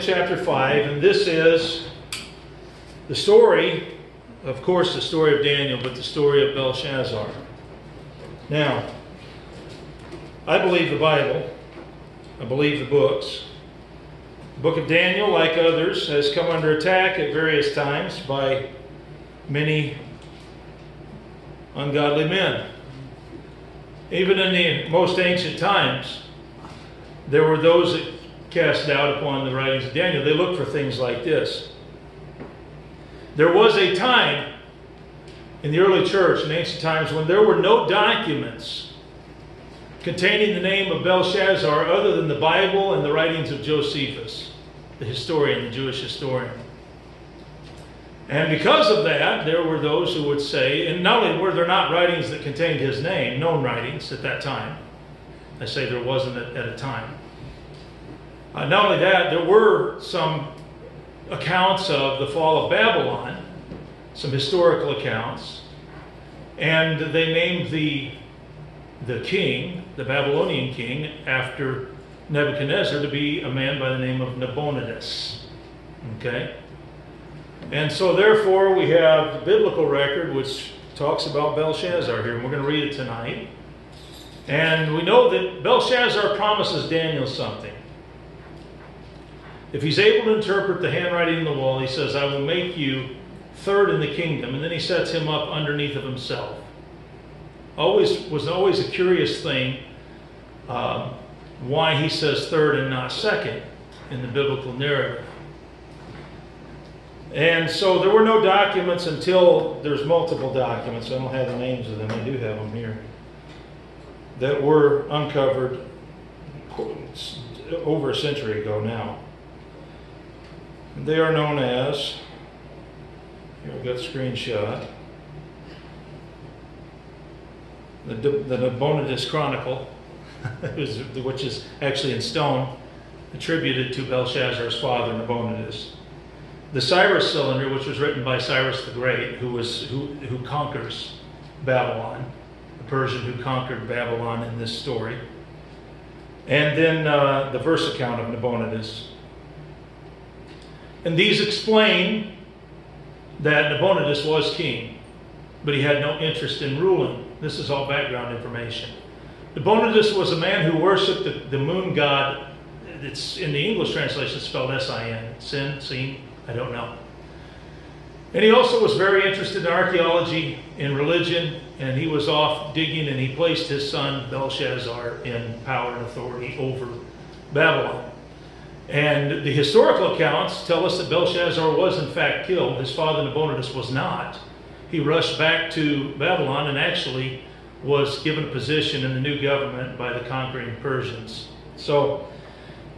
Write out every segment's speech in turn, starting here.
chapter 5, and this is the story, of course, the story of Daniel, but the story of Belshazzar. Now, I believe the Bible, I believe the books. The book of Daniel, like others, has come under attack at various times by many ungodly men. Even in the most ancient times, there were those that cast doubt upon the writings of Daniel. They looked for things like this. There was a time in the early church, in ancient times, when there were no documents containing the name of Belshazzar other than the Bible and the writings of Josephus, the historian, the Jewish historian. And because of that, there were those who would say, and not only were there not writings that contained his name, known writings at that time, I say there wasn't at, at a time. Uh, not only that, there were some accounts of the fall of Babylon, some historical accounts, and they named the the king, the Babylonian king, after Nebuchadnezzar to be a man by the name of Nabonidus. Okay? And so, therefore, we have the biblical record which talks about Belshazzar here, and we're going to read it tonight. And we know that Belshazzar promises Daniel something. If he's able to interpret the handwriting on the wall, he says, I will make you third in the kingdom. And then he sets him up underneath of himself. Always was always a curious thing uh, why he says third and not second in the biblical narrative. And so there were no documents until there's multiple documents. I don't have the names of them. I do have them here. That were uncovered over a century ago now. They are known as, here I've got a screenshot, the, the Nabonidus Chronicle, which is actually in stone, attributed to Belshazzar's father, Nabonidus. The Cyrus cylinder, which was written by Cyrus the Great, who, was, who, who conquers Babylon, the Persian who conquered Babylon in this story. And then uh, the verse account of Nabonidus. And these explain that Nabonidus was king, but he had no interest in ruling. This is all background information. Nabonidus was a man who worshipped the, the moon god. It's in the English translation spelled S-I-N. Sin, seen, I don't know. And he also was very interested in archaeology, in religion, and he was off digging and he placed his son Belshazzar in power and authority over Babylon. And the historical accounts tell us that Belshazzar was in fact killed. His father Nabonidus was not. He rushed back to Babylon and actually was given a position in the new government by the conquering Persians. So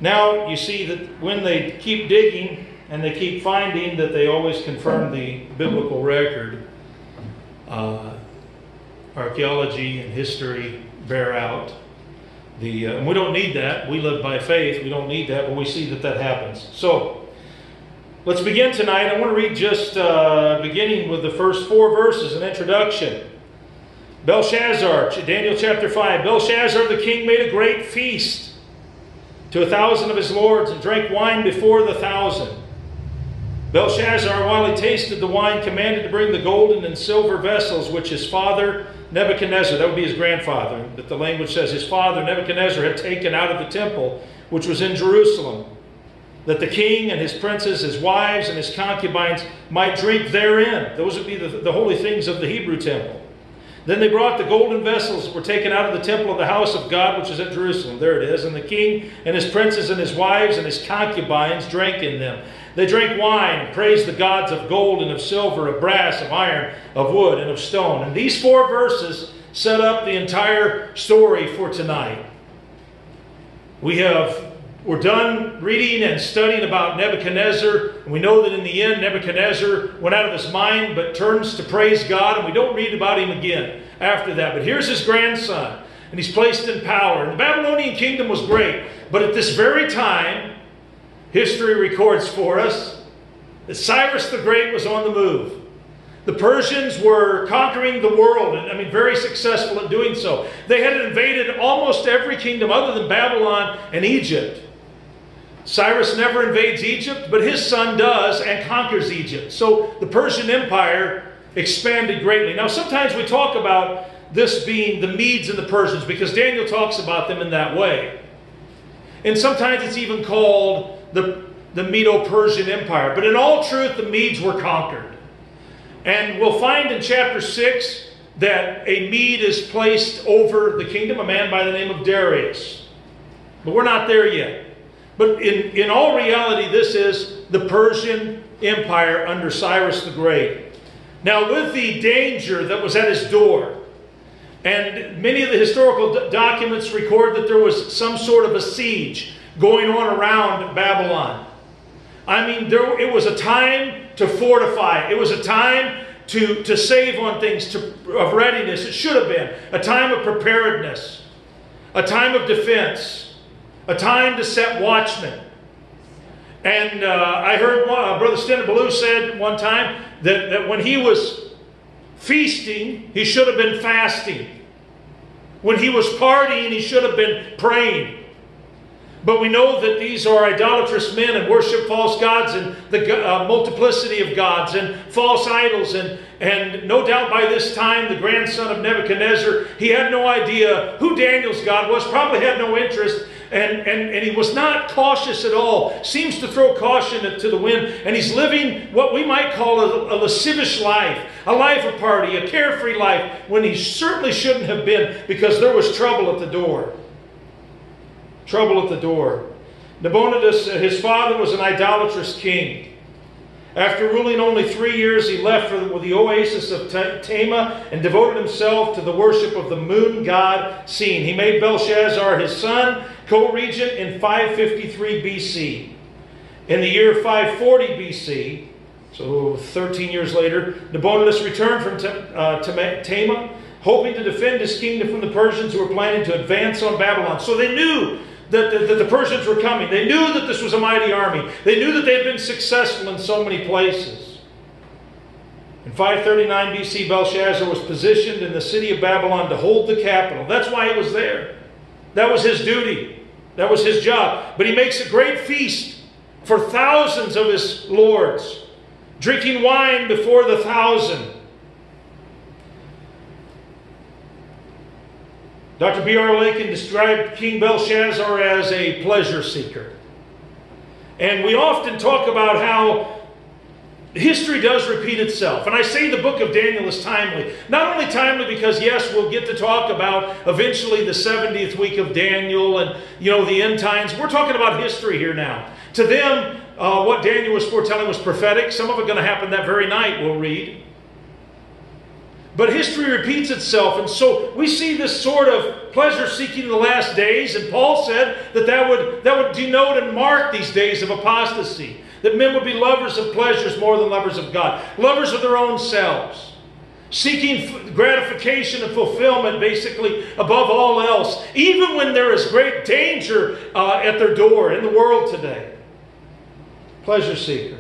now you see that when they keep digging and they keep finding that they always confirm the biblical record, uh, archaeology and history bear out. The, uh, and we don't need that. We live by faith. We don't need that, but we see that that happens. So, let's begin tonight. I want to read just uh, beginning with the first four verses, an introduction. Belshazzar, Daniel chapter 5. Belshazzar the king made a great feast to a thousand of his lords and drank wine before the thousand. Belshazzar, while he tasted the wine, commanded to bring the golden and silver vessels which his father Nebuchadnezzar, that would be his grandfather, but the language says his father Nebuchadnezzar had taken out of the temple which was in Jerusalem, that the king and his princes, his wives, and his concubines might drink therein. Those would be the, the holy things of the Hebrew temple. Then they brought the golden vessels that were taken out of the temple of the house of God, which is at Jerusalem. There it is. And the king and his princes and his wives and his concubines drank in them. They drank wine and praised the gods of gold and of silver, of brass, of iron, of wood, and of stone. And these four verses set up the entire story for tonight. We have we're done reading and studying about Nebuchadnezzar, and we know that in the end, Nebuchadnezzar went out of his mind but turns to praise God, and we don't read about him again after that. But here's his grandson, and he's placed in power. And the Babylonian kingdom was great, but at this very time, history records for us that Cyrus the Great was on the move. The Persians were conquering the world, and I mean, very successful in doing so. They had invaded almost every kingdom other than Babylon and Egypt. Cyrus never invades Egypt, but his son does and conquers Egypt. So the Persian Empire expanded greatly. Now, sometimes we talk about this being the Medes and the Persians because Daniel talks about them in that way. And sometimes it's even called the, the Medo Persian Empire. But in all truth, the Medes were conquered. And we'll find in chapter 6 that a Mede is placed over the kingdom, a man by the name of Darius. But we're not there yet. But in, in all reality, this is the Persian Empire under Cyrus the Great. Now, with the danger that was at his door, and many of the historical documents record that there was some sort of a siege going on around Babylon. I mean, there, it was a time to fortify. It was a time to, to save on things to, of readiness. It should have been a time of preparedness, a time of defense a time to set watchmen. And uh, I heard one, uh, Brother Ballou said one time that, that when he was feasting, he should have been fasting. When he was partying, he should have been praying. But we know that these are idolatrous men and worship false gods and the uh, multiplicity of gods and false idols. And, and no doubt by this time, the grandson of Nebuchadnezzar, he had no idea who Daniel's God was, probably had no interest and, and, and he was not cautious at all. Seems to throw caution to the wind. And he's living what we might call a, a lascivious life, a life of party, a carefree life, when he certainly shouldn't have been because there was trouble at the door. Trouble at the door. Nabonidus, uh, his father, was an idolatrous king. After ruling only three years, he left for the oasis of Tema and devoted himself to the worship of the moon god Sin. He made Belshazzar his son co-regent in 553 BC. In the year 540 BC, so 13 years later, Nabonidus returned from uh, Tema, hoping to defend his kingdom from the Persians who were planning to advance on Babylon. So they knew that the, that the Persians were coming. They knew that this was a mighty army. They knew that they had been successful in so many places. In 539 BC, Belshazzar was positioned in the city of Babylon to hold the capital. That's why he was there. That was his duty. That was his job. But he makes a great feast for thousands of his lords, drinking wine before the thousand. Dr. B.R. Lincoln described King Belshazzar as a pleasure seeker. And we often talk about how history does repeat itself. And I say the book of Daniel is timely. Not only timely because, yes, we'll get to talk about eventually the 70th week of Daniel and, you know, the end times. We're talking about history here now. To them, uh, what Daniel was foretelling was prophetic. Some of it going to happen that very night, we'll read. But history repeats itself. And so we see this sort of pleasure seeking in the last days. And Paul said that that would, that would denote and mark these days of apostasy. That men would be lovers of pleasures more than lovers of God, lovers of their own selves, seeking gratification and fulfillment basically above all else, even when there is great danger uh, at their door in the world today. Pleasure seeker.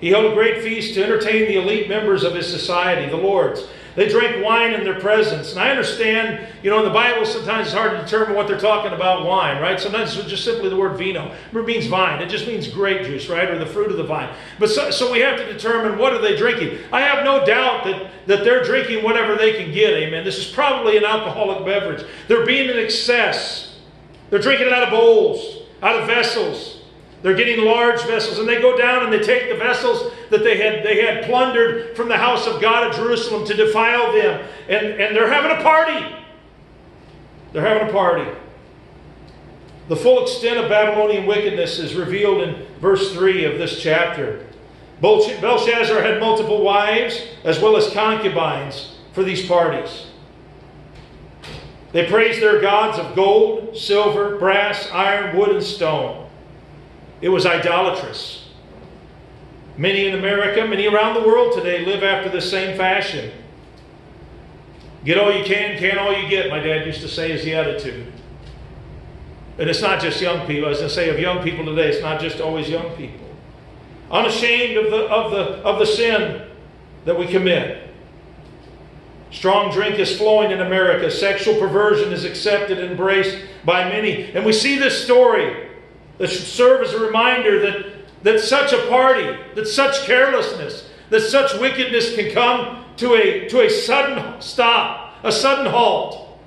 He held a great feast to entertain the elite members of his society, the lords. They drank wine in their presence. And I understand, you know, in the Bible, sometimes it's hard to determine what they're talking about wine, right? Sometimes it's just simply the word vino. It means vine. It just means grape juice, right? Or the fruit of the vine. But so, so we have to determine what are they drinking. I have no doubt that, that they're drinking whatever they can get, amen. This is probably an alcoholic beverage. They're being in excess. They're drinking it out of bowls, out of vessels. They're getting large vessels, and they go down and they take the vessels that they had, they had plundered from the house of God at Jerusalem to defile them. And, and they're having a party. They're having a party. The full extent of Babylonian wickedness is revealed in verse 3 of this chapter. Belshazzar had multiple wives as well as concubines for these parties. They praised their gods of gold, silver, brass, iron, wood, and stone. It was idolatrous. Many in America, many around the world today live after the same fashion. Get all you can, can all you get, my dad used to say is the attitude. And it's not just young people. As I say of young people today, it's not just always young people. Unashamed of the, of the, of the sin that we commit. Strong drink is flowing in America. Sexual perversion is accepted and embraced by many. And we see this story that should serve as a reminder that, that such a party, that such carelessness, that such wickedness can come to a, to a sudden stop, a sudden halt.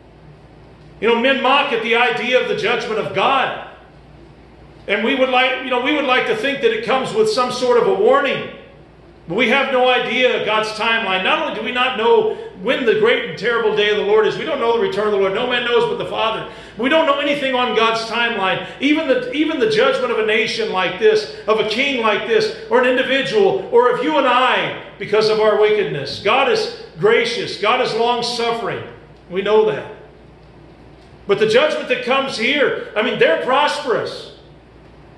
You know, men mock at the idea of the judgment of God. And we would like, you know, we would like to think that it comes with some sort of a warning. But we have no idea of God's timeline. Not only do we not know when the great and terrible day of the Lord is, we don't know the return of the Lord. No man knows but the Father. We don't know anything on God's timeline. Even the, even the judgment of a nation like this, of a king like this, or an individual, or of you and I because of our wickedness. God is gracious. God is long suffering. We know that. But the judgment that comes here, I mean, they're prosperous.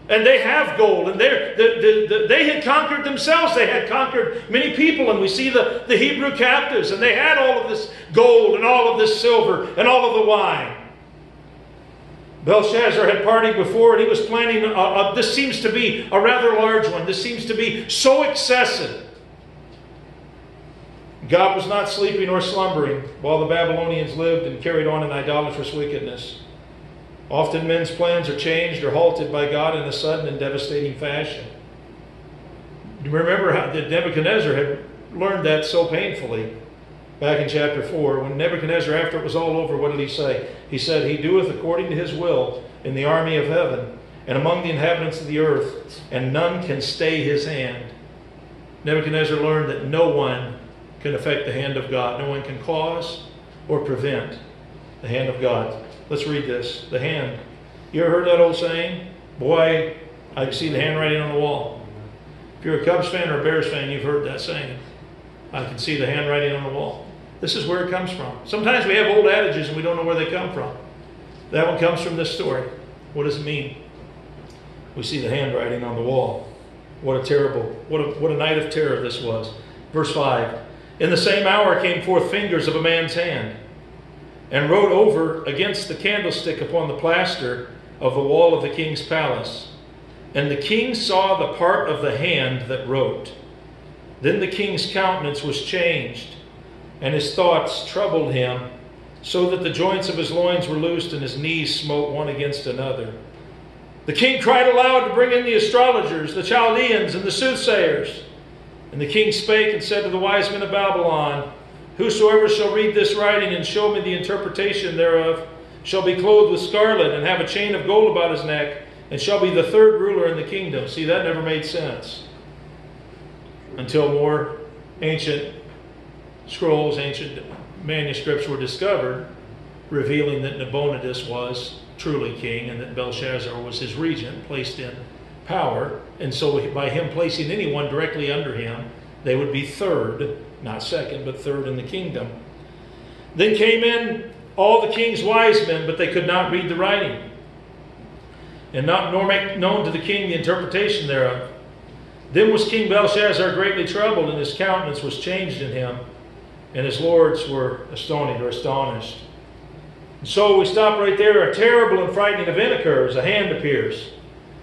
And they have gold, and the, the, the, they had conquered themselves. They had conquered many people, and we see the, the Hebrew captives, and they had all of this gold, and all of this silver, and all of the wine. Belshazzar had partied before, and he was planning. A, a, this seems to be a rather large one. This seems to be so excessive. God was not sleeping or slumbering while the Babylonians lived and carried on in idolatrous wickedness. Often men's plans are changed or halted by God in a sudden and devastating fashion. You remember how Nebuchadnezzar had learned that so painfully back in chapter 4. When Nebuchadnezzar, after it was all over, what did he say? He said, He doeth according to his will in the army of heaven and among the inhabitants of the earth, and none can stay his hand. Nebuchadnezzar learned that no one can affect the hand of God, no one can cause or prevent the hand of God. Let's read this. The hand. You ever heard that old saying? Boy, I can see the handwriting on the wall. If you're a Cubs fan or a Bears fan, you've heard that saying. I can see the handwriting on the wall. This is where it comes from. Sometimes we have old adages and we don't know where they come from. That one comes from this story. What does it mean? We see the handwriting on the wall. What a terrible, what a, what a night of terror this was. Verse 5 In the same hour came forth fingers of a man's hand and wrote over against the candlestick upon the plaster of the wall of the king's palace. And the king saw the part of the hand that wrote. Then the king's countenance was changed, and his thoughts troubled him, so that the joints of his loins were loosed and his knees smote one against another. The king cried aloud to bring in the astrologers, the Chaldeans, and the soothsayers. And the king spake and said to the wise men of Babylon, Whosoever shall read this writing and show me the interpretation thereof shall be clothed with scarlet and have a chain of gold about his neck and shall be the third ruler in the kingdom. See, that never made sense until more ancient scrolls, ancient manuscripts were discovered, revealing that Nabonidus was truly king and that Belshazzar was his regent, placed in power. And so, by him placing anyone directly under him, they would be third not second, but third in the kingdom. Then came in all the king's wise men, but they could not read the writing, and not nor make known to the king the interpretation thereof. Then was King Belshazzar greatly troubled, and his countenance was changed in him, and his lords were astonished or astonished. And so we stop right there. A terrible and frightening event occurs. A hand appears.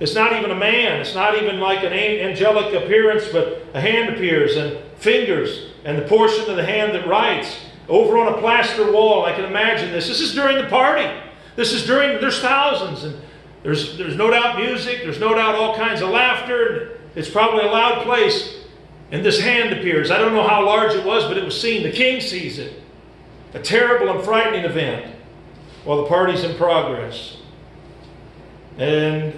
It's not even a man. It's not even like an angelic appearance, but a hand appears and fingers and the portion of the hand that writes over on a plaster wall. I can imagine this. This is during the party. This is during, there's thousands, and there's, there's no doubt music, there's no doubt all kinds of laughter. It's probably a loud place. And this hand appears. I don't know how large it was, but it was seen. The king sees it. A terrible and frightening event while the party's in progress. And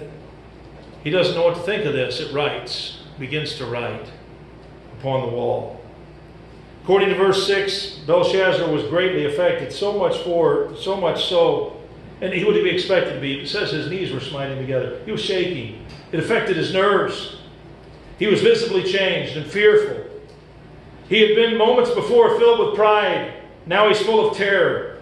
he doesn't know what to think of this. It writes, begins to write upon the wall. According to verse 6, Belshazzar was greatly affected, so much for, so much so, and he would be expected to be. It says his knees were smiting together. He was shaking. It affected his nerves. He was visibly changed and fearful. He had been moments before filled with pride. Now he's full of terror.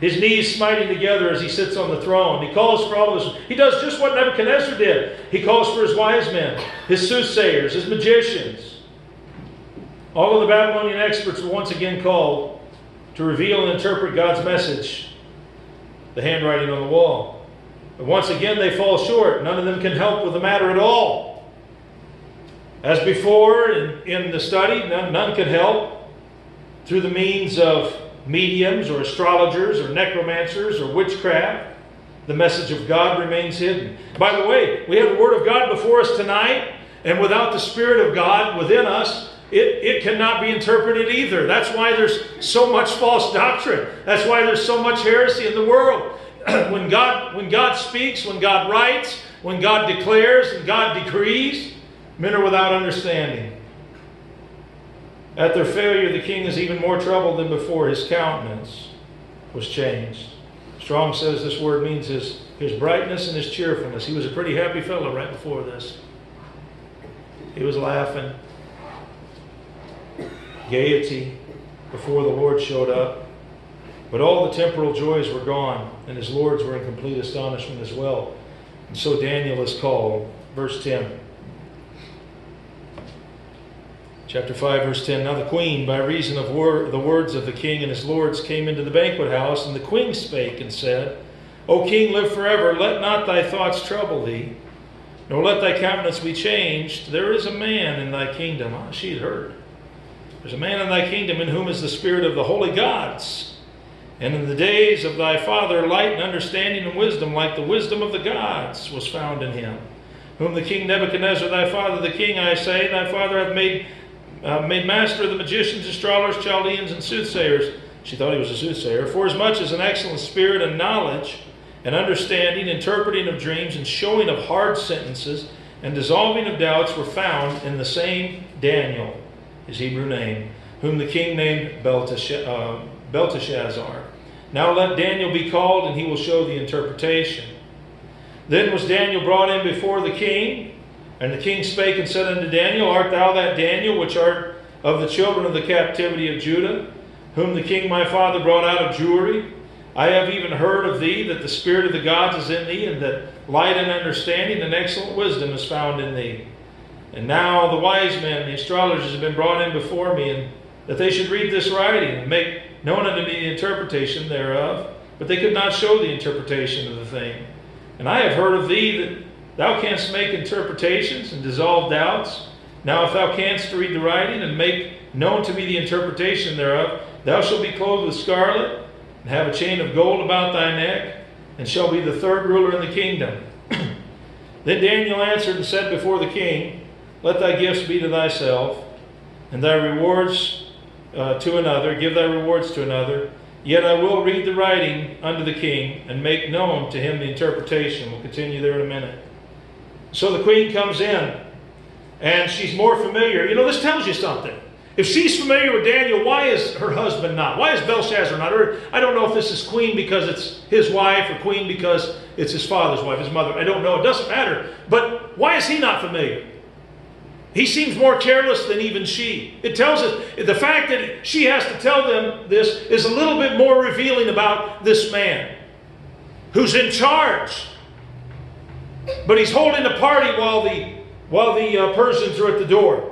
His knees smiting together as he sits on the throne. He calls for all of this. He does just what Nebuchadnezzar did. He calls for his wise men, his soothsayers, his magicians. All of the Babylonian experts were once again called to reveal and interpret God's message, the handwriting on the wall. But once again, they fall short. None of them can help with the matter at all. As before in, in the study, none, none could help through the means of mediums or astrologers or necromancers or witchcraft. the message of God remains hidden. By the way, we have the Word of God before us tonight, and without the Spirit of God within us, it, it cannot be interpreted either. That's why there's so much false doctrine. That's why there's so much heresy in the world. when, God, when God speaks, when God writes, when God declares and God decrees, men are without understanding. At their failure, the king is even more troubled than before. His countenance was changed. Strong says this word means his, his brightness and his cheerfulness. He was a pretty happy fellow right before this. He was laughing, gaiety before the Lord showed up. But all the temporal joys were gone, and his lords were in complete astonishment as well. And so Daniel is called. Verse 10. Chapter 5, verse 10. Now the queen, by reason of wor- the words of the king and his lords, came into the banquet house, and the queen spake and said, O king, live forever. Let not thy thoughts trouble thee, nor let thy countenance be changed. There is a man in thy kingdom. Ah, she had heard. There's a man in thy kingdom in whom is the spirit of the holy gods. And in the days of thy father, light and understanding and wisdom, like the wisdom of the gods, was found in him. Whom the king Nebuchadnezzar, thy father, the king, I say, thy father hath made, uh, made master of the magicians, astrologers, Chaldeans, and soothsayers. She thought he was a soothsayer. For as much as an excellent spirit and knowledge, and understanding, interpreting of dreams, and showing of hard sentences, and dissolving of doubts were found in the same Daniel his Hebrew name, whom the king named uh, Belteshazzar. Now let Daniel be called, and he will show the interpretation. Then was Daniel brought in before the king, and the king spake and said unto Daniel, Art thou that Daniel which art of the children of the captivity of Judah, whom the king my father brought out of Jewry? I have even heard of thee that the spirit of the gods is in thee, and that light and understanding and excellent wisdom is found in thee. And now the wise men, and the astrologers, have been brought in before me, and that they should read this writing and make known unto me the interpretation thereof. But they could not show the interpretation of the thing. And I have heard of thee that thou canst make interpretations and dissolve doubts. Now, if thou canst read the writing and make known to me the interpretation thereof, thou shalt be clothed with scarlet and have a chain of gold about thy neck, and shall be the third ruler in the kingdom. then Daniel answered and said before the king, let thy gifts be to thyself, and thy rewards uh, to another. Give thy rewards to another. Yet I will read the writing unto the king, and make known to him the interpretation. We'll continue there in a minute. So the queen comes in, and she's more familiar. You know, this tells you something. If she's familiar with Daniel, why is her husband not? Why is Belshazzar not? Or I don't know if this is queen because it's his wife or queen because it's his father's wife, his mother. I don't know. It doesn't matter. But why is he not familiar? He seems more careless than even she. It tells us the fact that she has to tell them this is a little bit more revealing about this man who's in charge. But he's holding a party while the while the uh, Persians are at the door.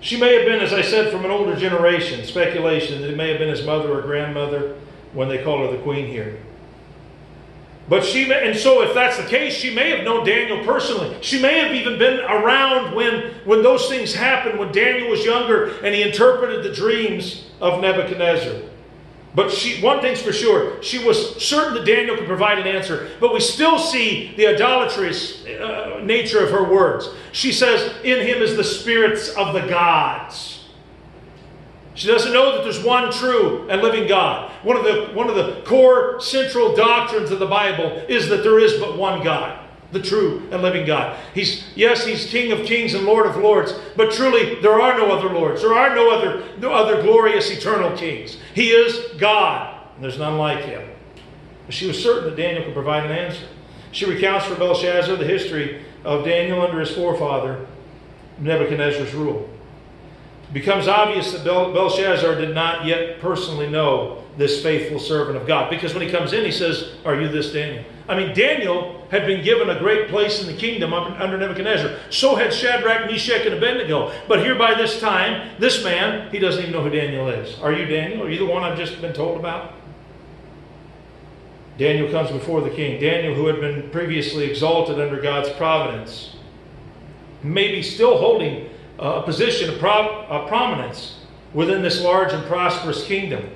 She may have been, as I said, from an older generation. Speculation that it may have been his mother or grandmother when they call her the queen here. But she may, and so if that's the case, she may have known Daniel personally. She may have even been around when, when those things happened, when Daniel was younger and he interpreted the dreams of Nebuchadnezzar. But she, one thing's for sure, she was certain that Daniel could provide an answer. But we still see the idolatrous uh, nature of her words. She says, In him is the spirits of the gods. She doesn't know that there's one true and living God. One of the, one of the core central doctrines of the Bible is that there is but one God, the true and living God. He's, yes, He's King of kings and Lord of lords, but truly there are no other lords. There are no other, no other glorious eternal kings. He is God, and there's none like Him. But she was certain that Daniel could provide an answer. She recounts for Belshazzar the history of Daniel under his forefather, Nebuchadnezzar's rule It becomes obvious that Belshazzar did not yet personally know this faithful servant of God. Because when he comes in, he says, Are you this Daniel? I mean, Daniel had been given a great place in the kingdom under Nebuchadnezzar. So had Shadrach, Meshach, and Abednego. But here by this time, this man, he doesn't even know who Daniel is. Are you Daniel? Are you the one I've just been told about? Daniel comes before the king. Daniel, who had been previously exalted under God's providence, maybe still holding uh, a position of, of uh, prominence within this large and prosperous kingdom.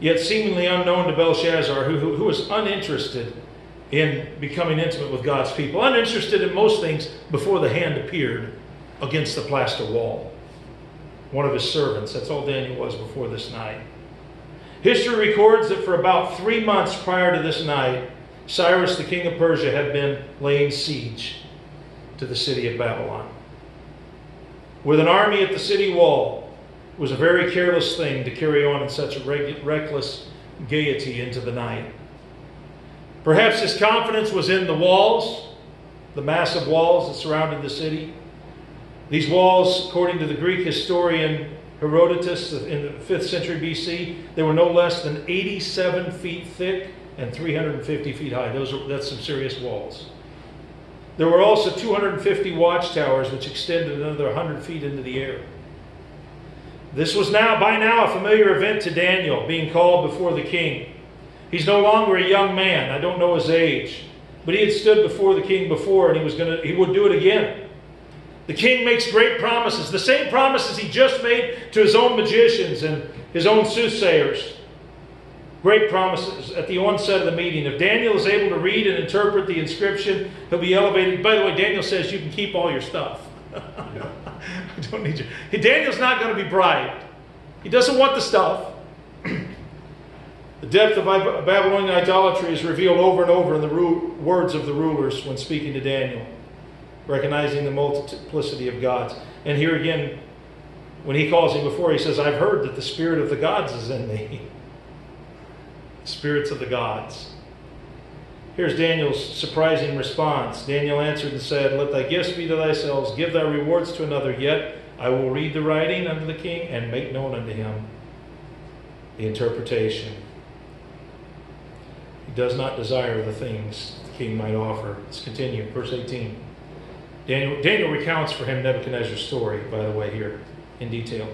yet seemingly unknown to Belshazzar, who, who, who was uninterested in becoming intimate with God's people, uninterested in most things before the hand appeared against the plaster wall. One of his servants, that's all Daniel was before this night. History records that for about three months prior to this night, Cyrus, the king of Persia, had been laying siege to the city of Babylon. With an army at the city wall, it was a very careless thing to carry on in such a reckless gaiety into the night. Perhaps his confidence was in the walls, the massive walls that surrounded the city. These walls, according to the Greek historian Herodotus in the 5th century BC, they were no less than 87 feet thick and 350 feet high. Those are, that's some serious walls. There were also 250 watchtowers which extended another 100 feet into the air. This was now by now a familiar event to Daniel, being called before the king. He's no longer a young man. I don't know his age, but he had stood before the king before and he was going to he would do it again. The king makes great promises, the same promises he just made to his own magicians and his own soothsayers great promises at the onset of the meeting. If Daniel is able to read and interpret the inscription, he'll be elevated. By the way, Daniel says you can keep all your stuff. I don't need you. Daniel's not going to be bribed. He doesn't want the stuff. The depth of Babylonian idolatry is revealed over and over in the words of the rulers when speaking to Daniel, recognizing the multiplicity of gods. And here again, when he calls him before, he says, I've heard that the spirit of the gods is in thee spirits of the gods. Here's Daniel's surprising response. Daniel answered and said, Let thy gifts be to thyself, give thy rewards to another, yet I will read the writing unto the king and make known unto him the interpretation. Does not desire the things the king might offer. Let's continue. Verse 18. Daniel, Daniel recounts for him Nebuchadnezzar's story, by the way, here in detail.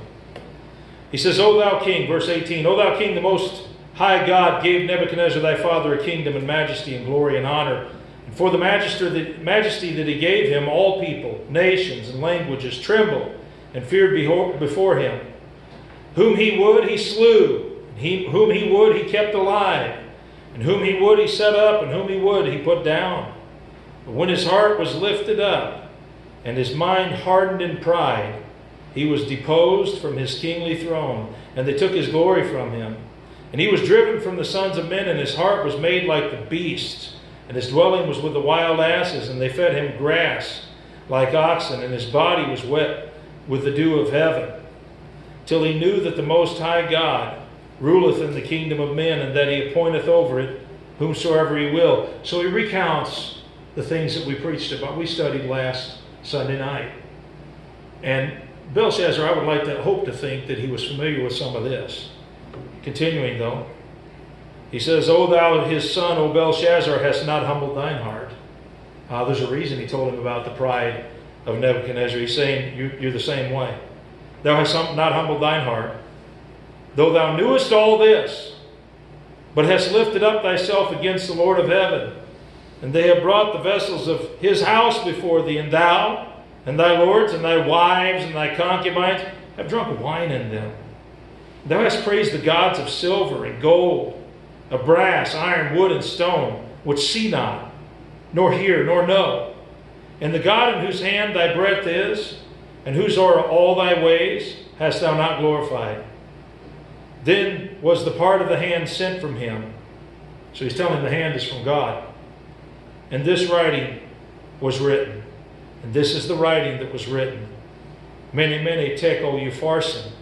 He says, O thou king, verse 18, O thou king, the most high God gave Nebuchadnezzar thy father a kingdom and majesty and glory and honor. And for the majesty that he gave him, all people, nations, and languages trembled and feared before him. Whom he would, he slew. He, whom he would, he kept alive. And whom he would, he set up. And whom he would, he put down. But when his heart was lifted up, and his mind hardened in pride, he was deposed from his kingly throne, and they took his glory from him. And he was driven from the sons of men, and his heart was made like the beasts, and his dwelling was with the wild asses, and they fed him grass like oxen, and his body was wet with the dew of heaven, till he knew that the Most High God ruleth in the kingdom of men, and that he appointeth over it whomsoever he will. So he recounts the things that we preached about, we studied last Sunday night. And Belshazzar, I would like to hope to think that he was familiar with some of this. Continuing though, he says, O thou his son, O Belshazzar, hast not humbled thine heart. Uh, there's a reason he told him about the pride of Nebuchadnezzar. He's saying, you, You're the same way. Thou hast not humbled thine heart. Though thou knewest all this, but hast lifted up thyself against the Lord of heaven, and they have brought the vessels of his house before thee, and thou, and thy lords, and thy wives, and thy concubines have drunk wine in them. Thou hast praised the gods of silver and gold, of brass, iron, wood, and stone, which see not, nor hear, nor know. And the God in whose hand thy breath is, and whose are all thy ways, hast thou not glorified. Then was the part of the hand sent from him. So he's telling the hand is from God. And this writing was written. And this is the writing that was written. Mene, mene, tekel, upharsin.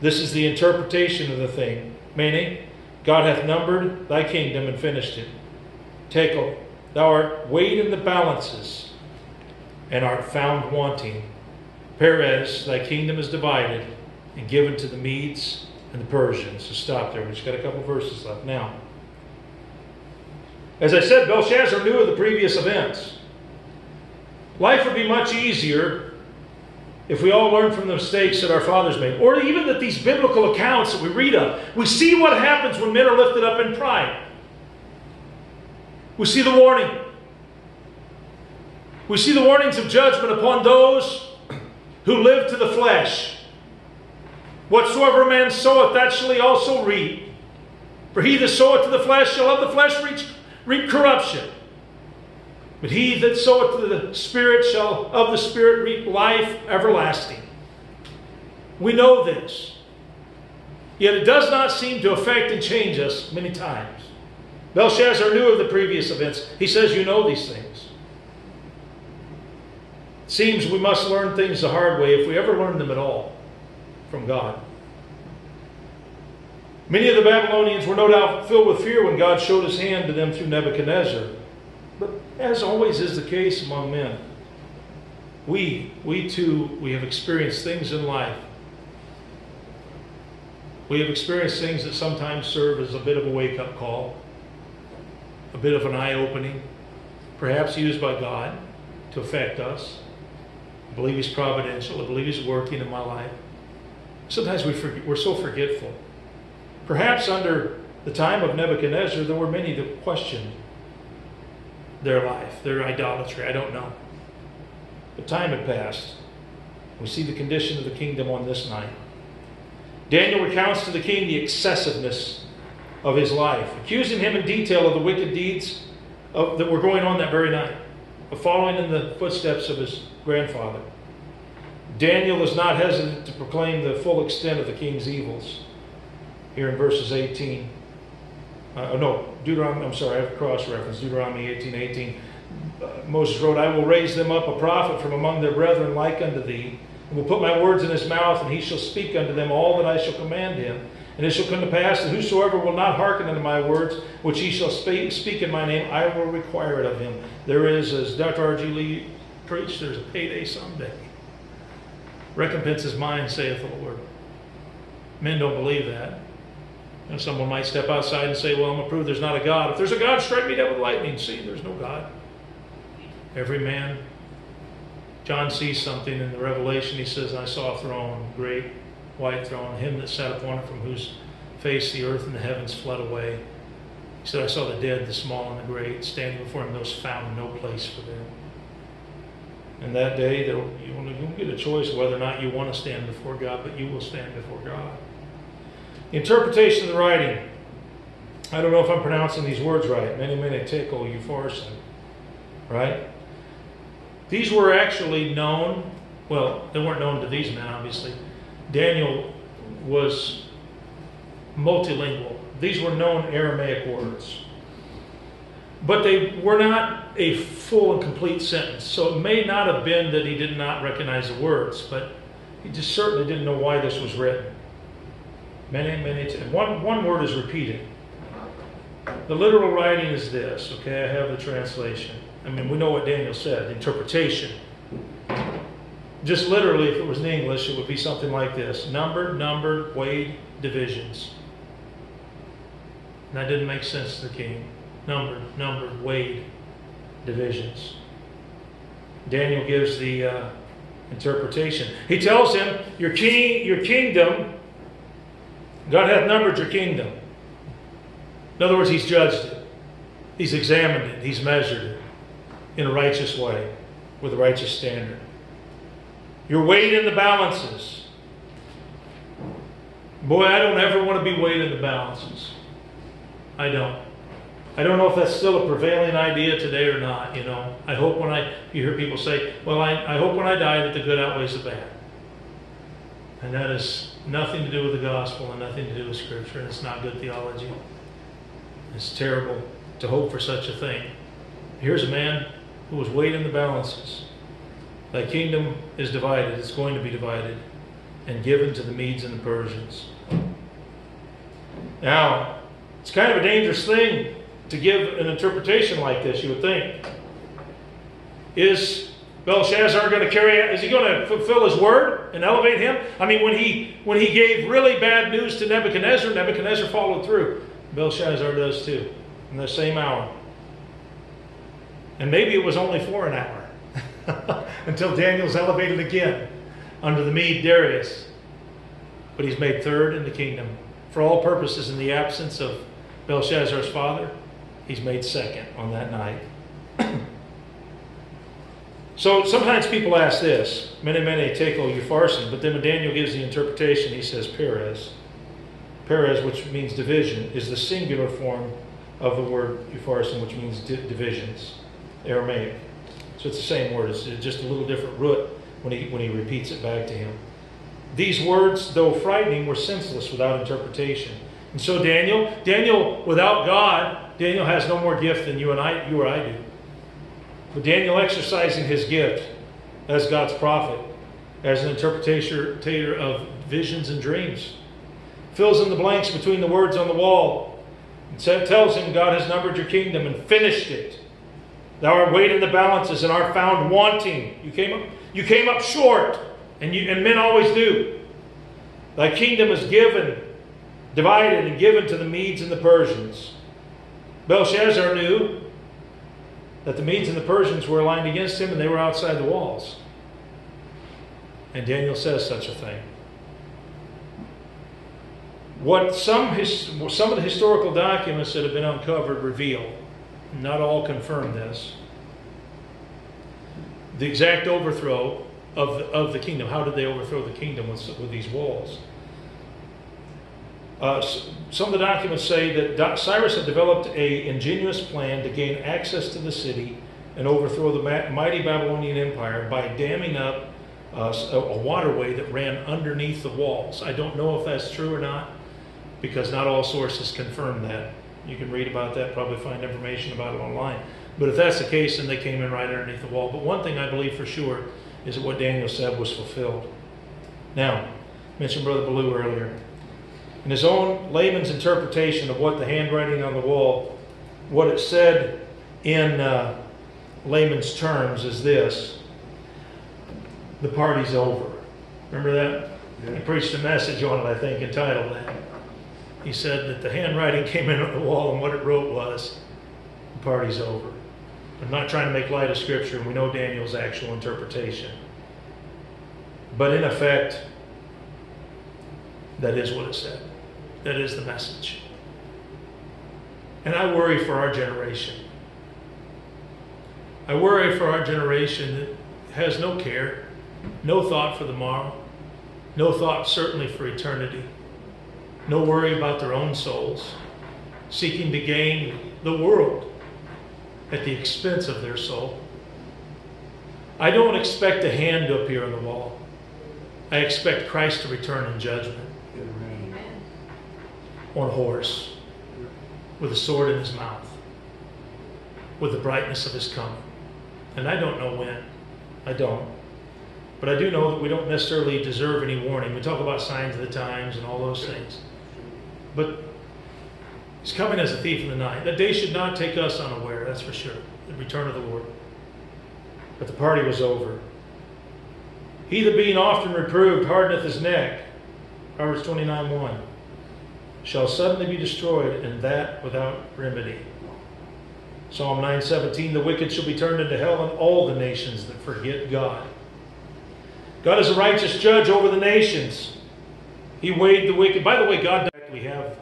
This is the interpretation of the thing, Mene, God hath numbered thy kingdom and finished it. Tekel, thou art weighed in the balances and art found wanting. Peres, thy kingdom is divided and given to the Medes and the Persians. So stop there. We've just got a couple verses left. Now, as I said, Belshazzar knew of the previous events. Life would be much easier if we all learned from the mistakes that our fathers made, or even that these biblical accounts that we read of, we see what happens when men are lifted up in pride. We see the warning. We see the warnings of judgment upon those who live to the flesh. Whatsoever man soweth, that shall he also reap. For he that soweth to the flesh shall of the flesh reach, reap corruption. But he that soweth to the Spirit shall of the Spirit reap life everlasting. We know this. Yet it does not seem to affect and change us many times. Belshazzar knew of the previous events. He says, You know these things. It seems we must learn things the hard way if we ever learn them at all from God. Many of the Babylonians were no doubt filled with fear when God showed his hand to them through Nebuchadnezzar. But as always is the case among men, we, we too, we have experienced things in life. We have experienced things that sometimes serve as a bit of a wake up call, a bit of an eye opening, perhaps used by God to affect us. I believe He's providential. I believe He's working in my life. Sometimes we forget, we're so forgetful. Perhaps under the time of Nebuchadnezzar, there were many that questioned their life, their idolatry. I don't know. But time had passed. We see the condition of the kingdom on this night. Daniel recounts to the king the excessiveness of his life, accusing him in detail of the wicked deeds of, that were going on that very night, of following in the footsteps of his grandfather. Daniel is not hesitant to proclaim the full extent of the king's evils here in verses 18. Uh, no, Deuteronomy, I'm sorry, I have a cross reference, Deuteronomy 18 18. Uh, Moses wrote, I will raise them up a prophet from among their brethren like unto thee, and will put my words in his mouth, and he shall speak unto them all that I shall command him. And it shall come to pass that whosoever will not hearken unto my words, which he shall speak, speak in my name, I will require it of him. There is, as Dr. R.G. Lee preached, there's a payday someday. Recompense is mine, saith the Lord. Men don't believe that. And someone might step outside and say, Well, I'm prove there's not a God. If there's a God, strike me down with lightning. See, there's no God. Every man. John sees something in the Revelation. He says, I saw a throne, great white throne, him that sat upon it, from whose face the earth and the heavens fled away. He said, I saw the dead, the small and the great, standing before him, those found no place for them. And that day, you won't get a choice whether or not you want to stand before God, but you will stand before God. The Interpretation of the writing. I don't know if I'm pronouncing these words right. Mene, mene tekel upharsin. Right? These were actually known, well, they weren't known to these men, obviously. Daniel was multilingual. These were known Aramaic words. But they were not a full and complete sentence. So it may not have been that he did not recognize the words, but he just certainly didn't know why this was written. Many, many times. One, one word is repeated. The literal writing is this, okay? I have the translation. I mean, we know what Daniel said, interpretation. Just literally, if it was in English, it would be something like this numbered, numbered, weighed, divisions. And that didn't make sense to the king. Numbered, numbered, weighed, divisions. Daniel gives the uh, interpretation. He tells him, Your king, your kingdom God hath numbered your kingdom. In other words, He's judged it, He's examined it, He's measured it in a righteous way with a righteous standard. You're weighed in the balances. Boy, I don't ever want to be weighed in the balances. I don't. I don't know if that's still a prevailing idea today or not, you know. I hope when I, you hear people say, well, I, I hope when I die that the good outweighs the bad. And that is nothing to do with the gospel and nothing to do with Scripture, and it's not good theology. It's terrible to hope for such a thing. Here's a man who was weighed in the balances. Thy kingdom is divided, it's going to be divided, and given to the Medes and the Persians. Now, it's kind of a dangerous thing to give an interpretation like this, you would think. Is Belshazzar going to carry out, Is he going to fulfill his word and elevate him? I mean, when he when he gave really bad news to Nebuchadnezzar, Nebuchadnezzar followed through. Belshazzar does too, in the same hour. And maybe it was only for an hour until Daniel's elevated again under the Mede Darius. But he's made third in the kingdom. For all purposes, in the absence of Belshazzar's father, he's made second on that night. So sometimes people ask this, Mene, Mene tekel upharsin, but then when Daniel gives the interpretation, he says Peres. Peres, which means division, is the singular form of the word upharsin, which means di- divisions, Aramaic. So it's the same word. It's just a little different root when he, when he repeats it back to him. These words, though frightening, were senseless without interpretation. And so Daniel, Daniel, without God, Daniel has no more gift than you and I, you or I do. But Daniel exercising his gift as God's prophet, as an interpretator of visions and dreams, fills in the blanks between the words on the wall, and tells him God has numbered your kingdom and finished it. Thou art weighed in the balances and art found wanting. You came up, you came up short, and, you, and men always do. Thy kingdom is given, divided, and given to the Medes and the Persians. Belshazzar knew that the Medes and the Persians were aligned against him and they were outside the walls. And Daniel says such a thing. What some, his, some of the historical documents that have been uncovered reveal, not all confirm this, the exact overthrow of the, of the kingdom. How did they overthrow the kingdom with, with these walls? Uh, some of the documents say that Cyrus had developed a ingenious plan to gain access to the city and overthrow the mighty Babylonian Empire by damming up uh, a waterway that ran underneath the walls. I don't know if that's true or not because not all sources confirm that. You can read about that, probably find information about it online. But if that's the case, then they came in right underneath the wall. But one thing I believe for sure is that what Daniel said was fulfilled. Now, mentioned Brother Ballou earlier. In his own layman's interpretation of what the handwriting on the wall, what it said in uh, layman's terms is this the party's over. Remember that? Yeah. He preached a message on it, I think, entitled that. He said that the handwriting came in on the wall and what it wrote was, the party's over. I'm not trying to make light of Scripture, and we know Daniel's actual interpretation. But in effect, that is what it said. That is the message. And I worry for our generation. I worry for our generation that has no care, no thought for the morrow, no thought certainly for eternity, no worry about their own souls, seeking to gain the world at the expense of their soul. I don't expect a hand to appear on the wall. I expect Christ to return in judgment. On a horse with a sword in his mouth with the brightness of his coming. And I don't know when. I don't. But I do know that we don't necessarily deserve any warning. We talk about signs of the times and all those things. But He's coming as a thief in the night. That day should not take us unaware, that's for sure. The return of the Lord. But the party was over. He that being often reproved hardeneth his neck, Proverbs 29 1, shall suddenly be destroyed, and that without remedy. Psalm 9:17 The wicked shall be turned into hell and all the nations that forget God. God is a righteous judge over the nations. He weighed the wicked. By the way, God we have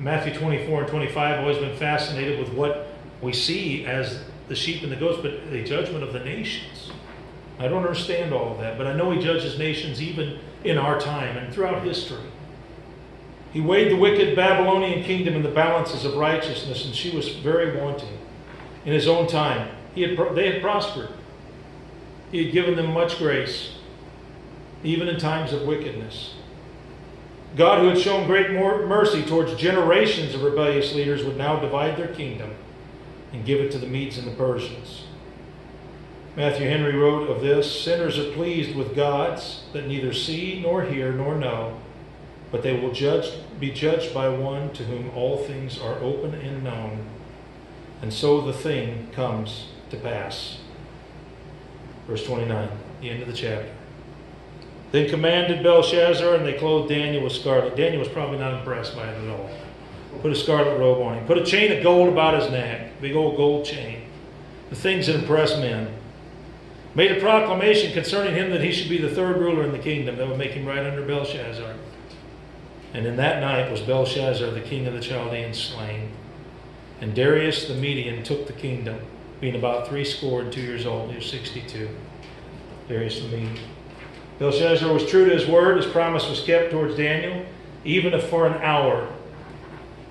Matthew 24 and 25, I've always been fascinated with what we see as the sheep and the goats, but the judgment of the nations. I don't understand all of that, but I know He judges nations even in our time and throughout history. He weighed the wicked Babylonian kingdom in the balances of righteousness, and she was very wanting. In His own time, he had, they had prospered. He had given them much grace, even in times of wickedness. God, who had shown great mercy towards generations of rebellious leaders, would now divide their kingdom and give it to the Medes and the Persians. Matthew Henry wrote of this Sinners are pleased with gods that neither see nor hear nor know, but they will judge, be judged by one to whom all things are open and known. And so the thing comes to pass. Verse 29, the end of the chapter. Then commanded Belshazzar, and they clothed Daniel with scarlet. Daniel was probably not impressed by it at all. Put a scarlet robe on him. Put a chain of gold about his neck. Big old gold chain. The things that impress men. Made a proclamation concerning him that he should be the third ruler in the kingdom. That would make him right under Belshazzar. And in that night was Belshazzar, the king of the Chaldeans, slain. And Darius the Median took the kingdom, being about three score and two years old. He was 62. Darius the Median. Belshazzar was true to his word. His promise was kept towards Daniel. even if for an hour.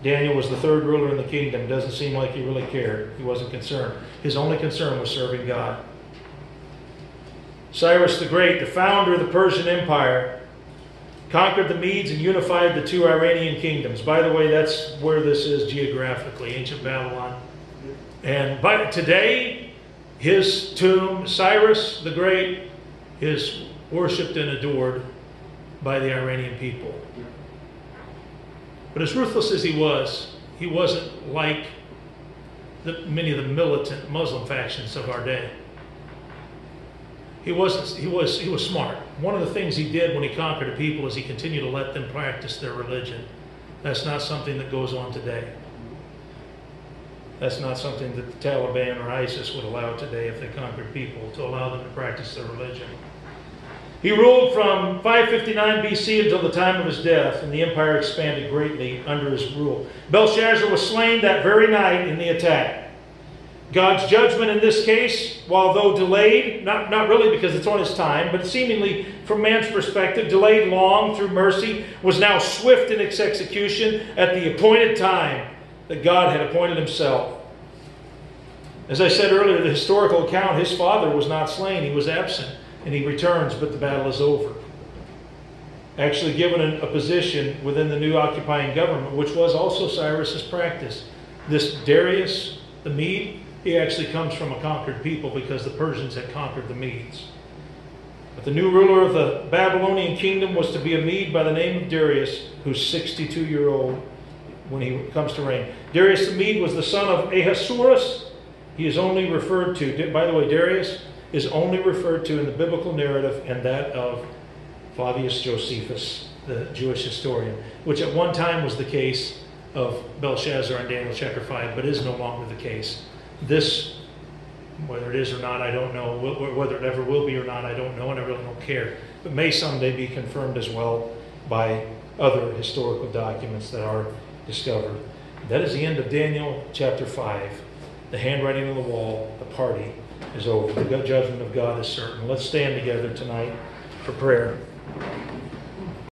Daniel was the third ruler in the kingdom. Doesn't seem like he really cared. He wasn't concerned. His only concern was serving God. Cyrus the Great, the founder of the Persian Empire, conquered the Medes and unified the two Iranian kingdoms. By the way, that's where this is geographically, ancient Babylon. And by today, his tomb, Cyrus the Great, is worshipped and adored by the Iranian people. But as ruthless as he was, he wasn't like the, many of the militant Muslim factions of our day. He was, he, was, he was smart. One of the things he did when he conquered a people is he continued to let them practice their religion. That's not something that goes on today. That's not something that the Taliban or ISIS would allow today if they conquered people, to allow them to practice their religion. He ruled from 559 BC until the time of his death, and the empire expanded greatly under his rule. Belshazzar was slain that very night in the attack. God's judgment in this case, while though delayed, not, not really because it's on his time, but seemingly from man's perspective, delayed long through mercy, was now swift in its execution at the appointed time that God had appointed himself. As I said earlier, the historical account, his father was not slain, he was absent, and he returns, but the battle is over. Actually, given a, position within the new occupying government, which was also Cyrus's practice. This Darius, the Mede, he actually comes from a conquered people because the Persians had conquered the Medes. But the new ruler of the Babylonian kingdom was to be a Mede by the name of Darius, who's 62 year old when he comes to reign. Darius the Mede was the son of Ahasuerus. He is only referred to, by the way, Darius is only referred to in the biblical narrative and that of Flavius Josephus, the Jewish historian, which at one time was the case of Belshazzar in Daniel chapter 5, but is no longer the case. This, whether it is or not, I don't know. Whether it ever will be or not, I don't know, and I really don't care. But may someday be confirmed as well by other historical documents that are discovered. That is the end of Daniel chapter 5. The handwriting on the wall, the party is over. The judgment of God is certain. Let's stand together tonight for prayer.